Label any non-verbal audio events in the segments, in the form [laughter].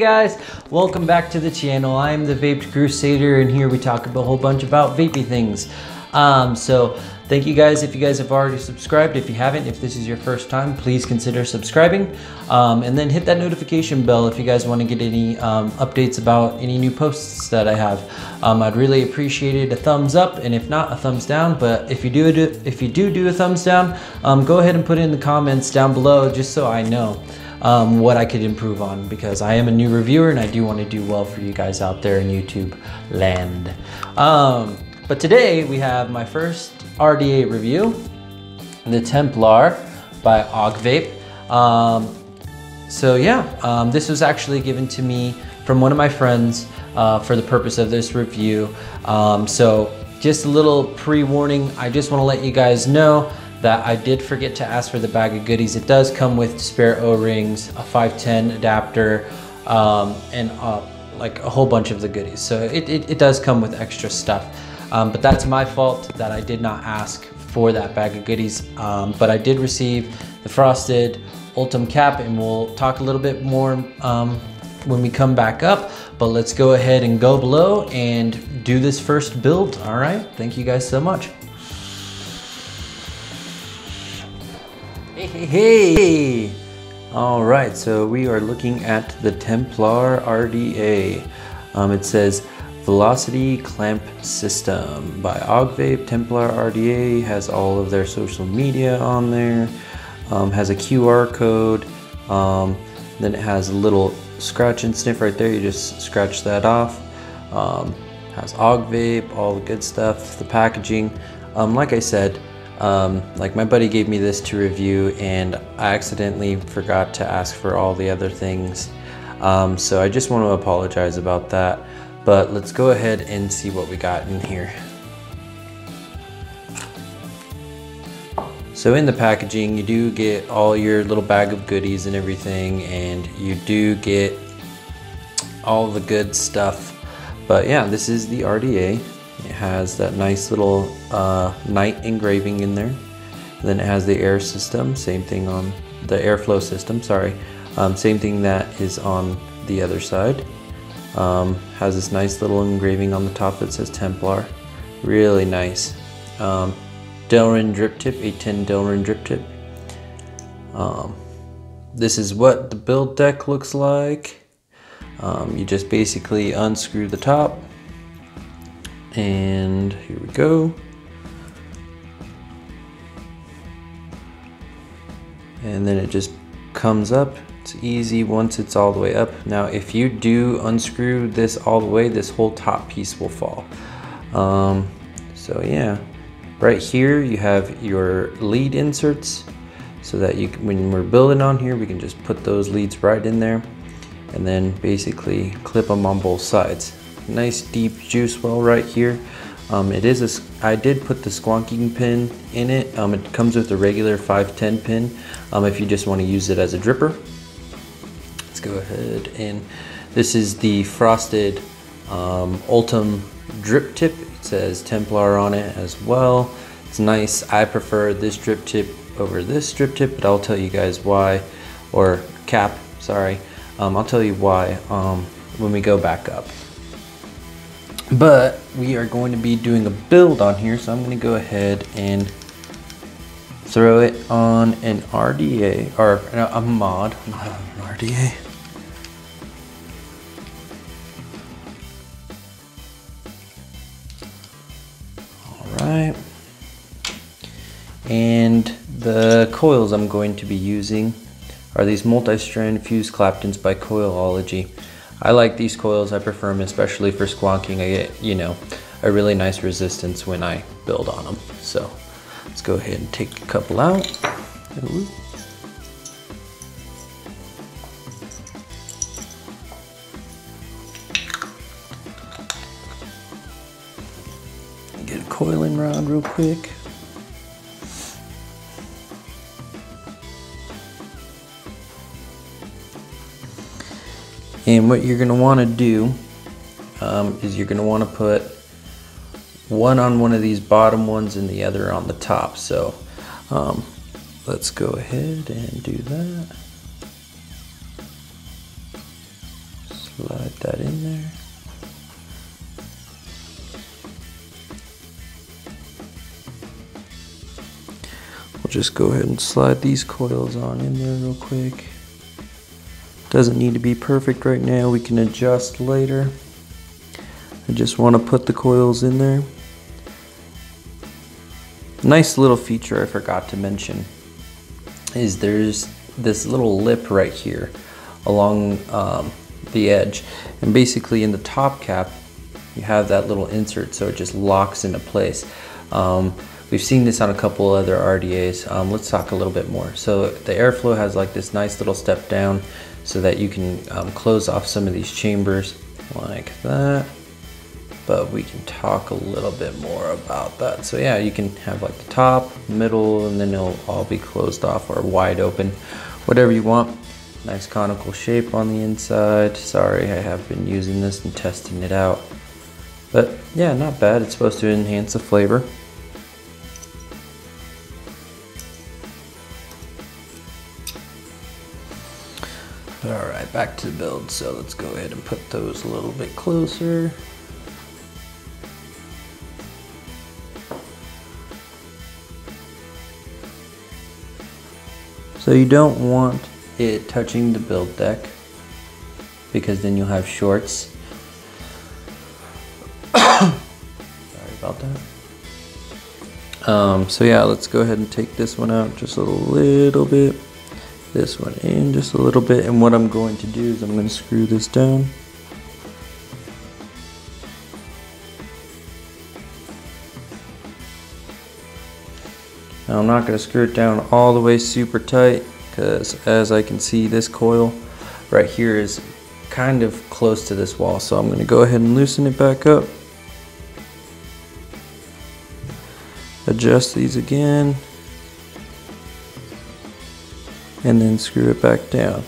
guys, welcome back to the channel. I'm the Vaped Crusader and here we talk a whole bunch about vapey things. Um, so thank you guys if you guys have already subscribed. If you haven't, if this is your first time, please consider subscribing. Um, and then hit that notification bell if you guys want to get any um, updates about any new posts that I have. Um, I'd really appreciate it a thumbs up and if not a thumbs down. But if you do if you do do a thumbs down, um, go ahead and put it in the comments down below just so I know um, what I could improve on because I am a new reviewer and I do want to do well for you guys out there in YouTube land. Um, but today we have my first RDA review, the Templar by Augvape. Um, so yeah, um, this was actually given to me from one of my friends uh, for the purpose of this review. Um, so just a little pre-warning, I just want to let you guys know that I did forget to ask for the bag of goodies. It does come with spare O-rings, a 510 adapter, um, and uh, like a whole bunch of the goodies. So it, it, it does come with extra stuff. Um, but that's my fault that I did not ask for that bag of goodies. Um, but I did receive the frosted Ultem cap and we'll talk a little bit more um, when we come back up. But let's go ahead and go below and do this first build. All right, thank you guys so much. Hey. All right, so we are looking at the Templar RDA. Um, it says Velocity Clamp System by Augvape. Templar RDA has all of their social media on there. Um, has a QR code. Um, then it has a little scratch and sniff right there. You just scratch that off. Um, has Augvape, all the good stuff, the packaging. Um, like I said, um, like my buddy gave me this to review and I accidentally forgot to ask for all the other things. Um, so I just want to apologize about that. But let's go ahead and see what we got in here. So in the packaging, you do get all your little bag of goodies and everything, and you do get all the good stuff. But yeah, this is the RDA. It has that nice little uh, knight engraving in there. Then it has the air system, same thing on the airflow system, sorry. Um, same thing that is on the other side. Um, has this nice little engraving on the top that says Templar. Really nice. Um, Delrin drip tip, a 10 Delrin drip tip. Um, this is what the build deck looks like. Um, you just basically unscrew the top and here we go. And then it just comes up. It's easy once it's all the way up. Now, if you do unscrew this all the way, this whole top piece will fall. Um, so yeah, right here you have your lead inserts so that you when we're building on here, we can just put those leads right in there and then basically clip them on both sides nice deep juice well right here. Um, it is a, I did put the squonking pin in it. Um, it comes with a regular 510 pin um, if you just want to use it as a dripper. Let's go ahead and this is the frosted um, Ultem drip tip. It says Templar on it as well. It's nice. I prefer this drip tip over this drip tip, but I'll tell you guys why, or cap, sorry. Um, I'll tell you why um, when we go back up. But we are going to be doing a build on here, so I'm going to go ahead and throw it on an RDA, or a mod, not an RDA. Alright. And the coils I'm going to be using are these multi-strand fused Claptons by Coilology. I like these coils, I prefer them especially for squonking. I get, you know, a really nice resistance when I build on them. So let's go ahead and take a couple out. Ooh. Get a coiling rod real quick. And what you're gonna wanna do um, is you're gonna wanna put one on one of these bottom ones and the other on the top. So um, let's go ahead and do that. slide that in there. We'll just go ahead and slide these coils on in there real quick. Doesn't need to be perfect right now, we can adjust later. I just want to put the coils in there. Nice little feature I forgot to mention is there's this little lip right here along um, the edge and basically in the top cap you have that little insert so it just locks into place. Um, we've seen this on a couple other RDAs. Um, let's talk a little bit more. So the airflow has like this nice little step down so that you can um, close off some of these chambers like that. But we can talk a little bit more about that. So yeah you can have like the top middle and then it'll all be closed off or wide open. Whatever you want. Nice conical shape on the inside. Sorry I have been using this and testing it out. But yeah not bad. It's supposed to enhance the flavor back to the build. So let's go ahead and put those a little bit closer. So you don't want it touching the build deck because then you'll have shorts. [coughs] Sorry about that. Um, so yeah, let's go ahead and take this one out just a little bit this one in just a little bit and what I'm going to do is I'm going to screw this down. Now I'm not going to screw it down all the way super tight because as I can see this coil right here is kind of close to this wall so I'm going to go ahead and loosen it back up. Adjust these again and then screw it back down.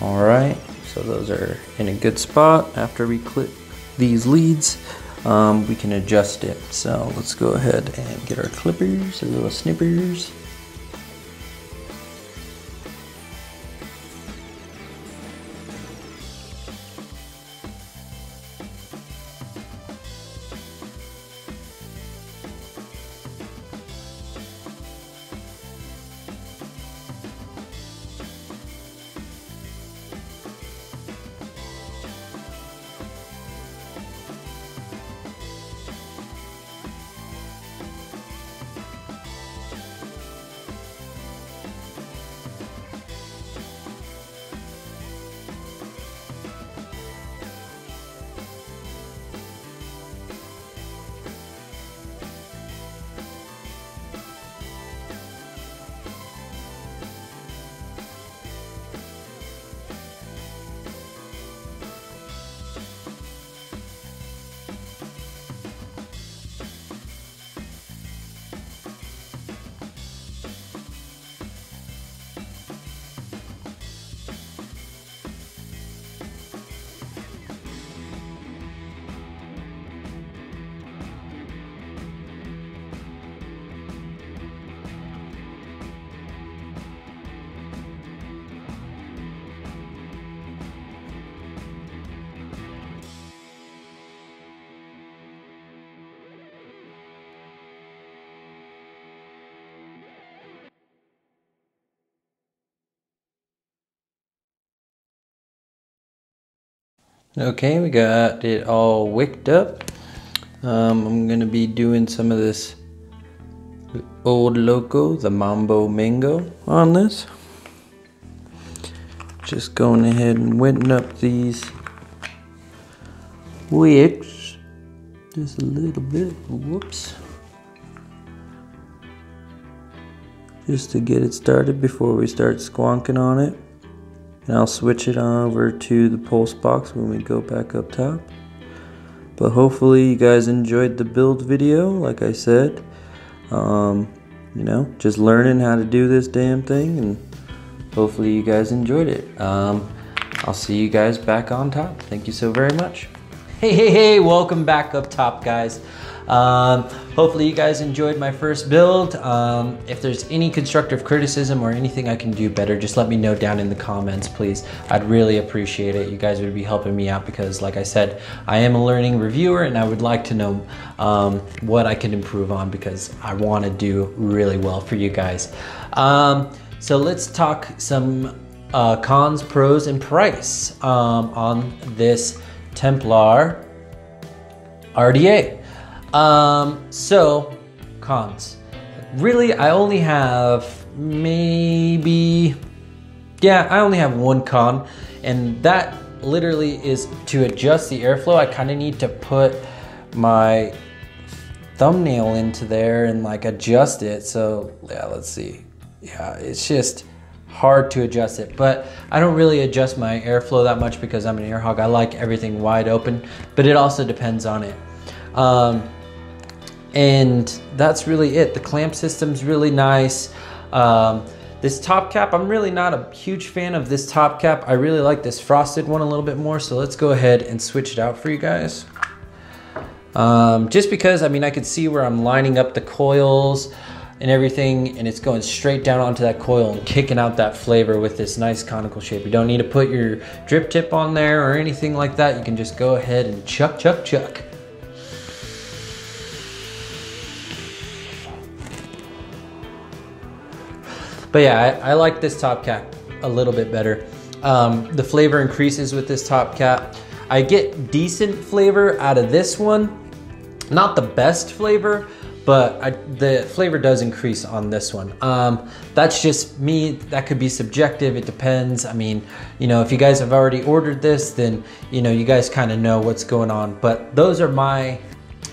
Alright, so those are in a good spot. After we clip these leads, um, we can adjust it. So let's go ahead and get our clippers, the little snippers. Okay, we got it all wicked up. Um, I'm gonna be doing some of this old loco, the Mambo Mango on this. Just going ahead and wetting up these wicks just a little bit. Whoops. Just to get it started before we start squonking on it and I'll switch it over to the pulse box when we go back up top. But hopefully you guys enjoyed the build video like I said. Um, you know just learning how to do this damn thing and hopefully you guys enjoyed it. Um, I'll see you guys back on top. Thank you so very much Hey, hey, hey, welcome back up top, guys. Um, hopefully you guys enjoyed my first build. Um, if there's any constructive criticism or anything I can do better, just let me know down in the comments, please. I'd really appreciate it. You guys would be helping me out because like I said, I am a learning reviewer and I would like to know um, what I can improve on because I want to do really well for you guys. Um, so let's talk some uh, cons, pros, and price um, on this Templar RDA. Um, so, cons. Really, I only have maybe, yeah, I only have one con, and that literally is to adjust the airflow. I kind of need to put my thumbnail into there and like adjust it. So, yeah, let's see. Yeah, it's just hard to adjust it, but I don't really adjust my airflow that much because I'm an air hog. I like everything wide open, but it also depends on it. Um, and that's really it. The clamp system's really nice. Um, this top cap, I'm really not a huge fan of this top cap. I really like this frosted one a little bit more. So let's go ahead and switch it out for you guys. Um, just because, I mean, I could see where I'm lining up the coils and everything and it's going straight down onto that coil and kicking out that flavor with this nice conical shape. You don't need to put your drip tip on there or anything like that. You can just go ahead and chuck, chuck, chuck. But yeah, I, I like this top cap a little bit better. Um, the flavor increases with this top cap. I get decent flavor out of this one. Not the best flavor, but I, the flavor does increase on this one. Um, that's just me, that could be subjective, it depends. I mean, you know, if you guys have already ordered this, then, you know, you guys kind of know what's going on. But those are my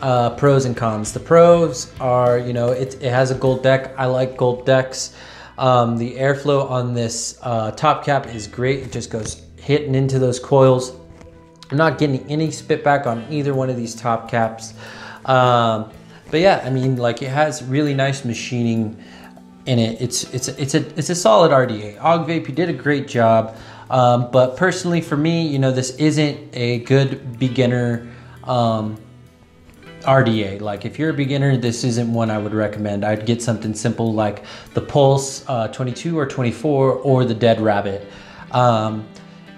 uh, pros and cons. The pros are, you know, it, it has a gold deck. I like gold decks. Um, the airflow on this uh, top cap is great. It just goes hitting into those coils. I'm not getting any spit back on either one of these top caps. Um, but yeah, I mean, like it has really nice machining in it. It's it's it's a it's a solid RDA. Augvape, you did a great job. Um, but personally, for me, you know, this isn't a good beginner um, RDA. Like if you're a beginner, this isn't one I would recommend. I'd get something simple like the Pulse uh, 22 or 24 or the Dead Rabbit. Um,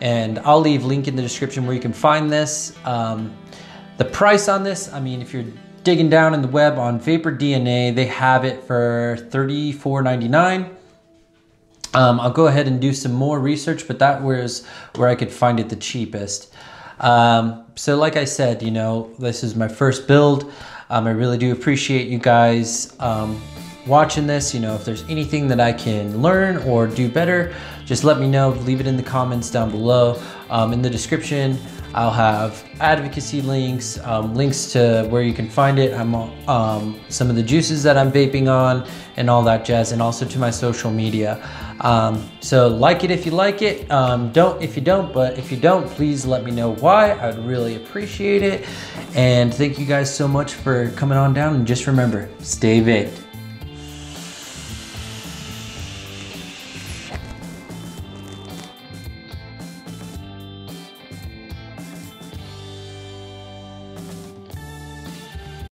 and I'll leave link in the description where you can find this. Um, the price on this, I mean, if you're digging down in the web on Vapor DNA, they have it for $34.99. Um, I'll go ahead and do some more research, but that was where I could find it the cheapest. Um, so like I said, you know, this is my first build. Um, I really do appreciate you guys um, watching this. You know, if there's anything that I can learn or do better, just let me know. Leave it in the comments down below. Um, in the description, I'll have advocacy links, um, links to where you can find it. I'm um, some of the juices that I'm vaping on and all that jazz, and also to my social media. Um, so like it if you like it, um, don't if you don't, but if you don't, please let me know why. I'd really appreciate it. And thank you guys so much for coming on down. And just remember, stay vaped.